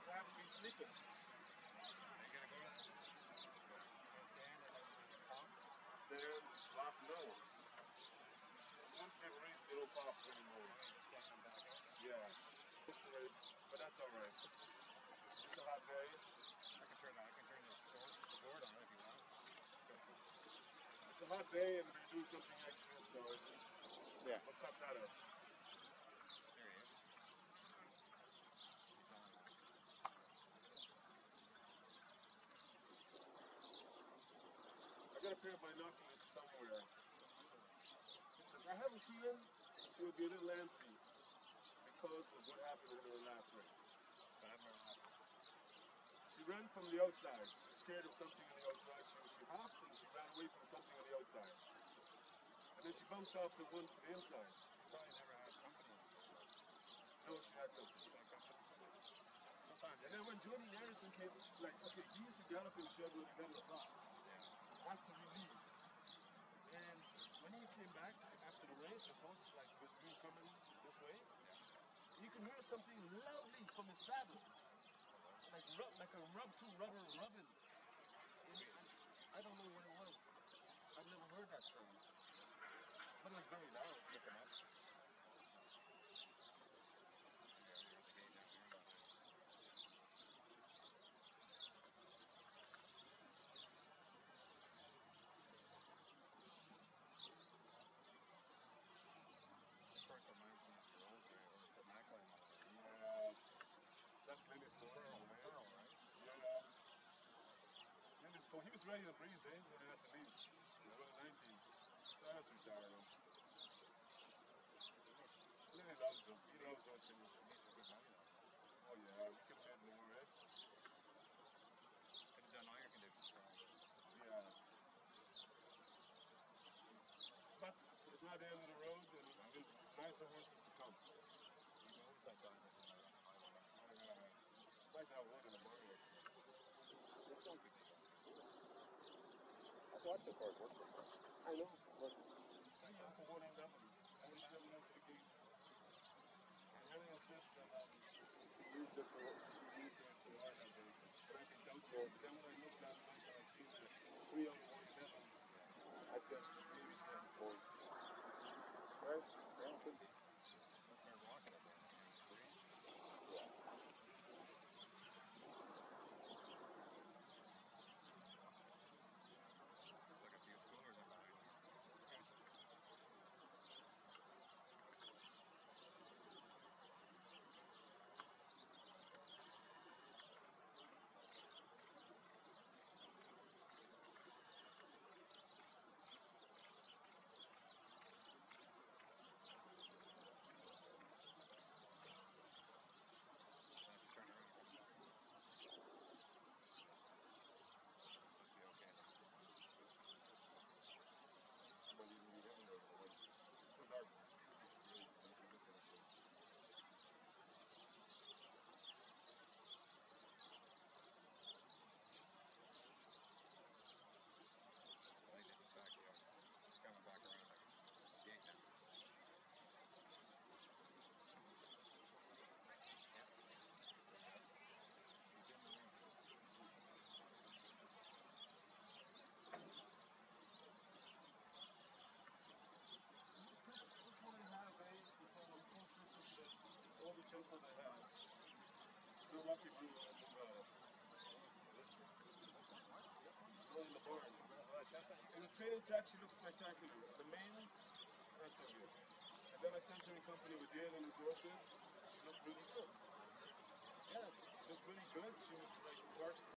times I haven't been sleeping. Are you gonna go to that? Stand and then pump? Stand, pop, no. Once they've released, they don't pop anymore. Up. Yeah. But that's all right. It's a hot day. I can turn. I can turn the, board on if you want. It's a hot day and we do something extra, so Yeah. we'll cut that out. There he is. He's on. I got a pair of binoculars somewhere. I have a feeling she would be a little antsy because of what happened in her last race. She ran from the outside, scared of something on the outside. She, she hopped and she ran away from something on the outside. And then she bounced off the one to the inside. Probably never had company. No, she had company. And then when Jordan Anderson came, like, okay, he used to gallop in the shed with 11 o'clock yeah. After we leave. And when he came back after the race, supposed to, like, was me coming this way, you can hear something loudly from his saddle. Like, rub, like a rub, two rubber rubbing. And I, I don't know what it was. I've never heard that sound. But it was very loud. Look him up. Yeah, you're at the gate down here. This horse reminds me of the old guy, or the Macklin model. Yes. That's Linus Pearl, Pearl, man. Pearl, right? Yeah. Pearl, he was ready to breeze, eh? He had to leave. He was only 19. That was retired, though. Lenny loves him. He loves him. He needs some good money. Oh, yeah. We could have had more, eh? Could have done all your conditions probably. Yeah. But it's not the end of the road, and there's nicer horses to come. You know, it's like diamonds in the Uh, might have one in the morning. It's no big deal. I know, but I went to one in Dublin. I went seven up to the gate. And Henry insists that he used it to used it to art that. But I can doubt it. But then when I looked last night and I seen the three on one I said, maybe it's not going. Right? Yeah, it could be. What's our walking up there? Three? Yeah. Looks like a few schoolers in behind you. I'll have to turn around and come back. Must be okay. I'm not even need him there. but It's so dark. You can look at it. I think it's back here. Coming back around the gate now. Yep. He's in the ring. This one I have, eh? It's on the full system to the, all the chestnut I have. In the chestnut? And the training she looks spectacular. The mane, not so good. And then I sent her in company with Dale and his horses. She looked really good. Yeah, she looked really good. She was like part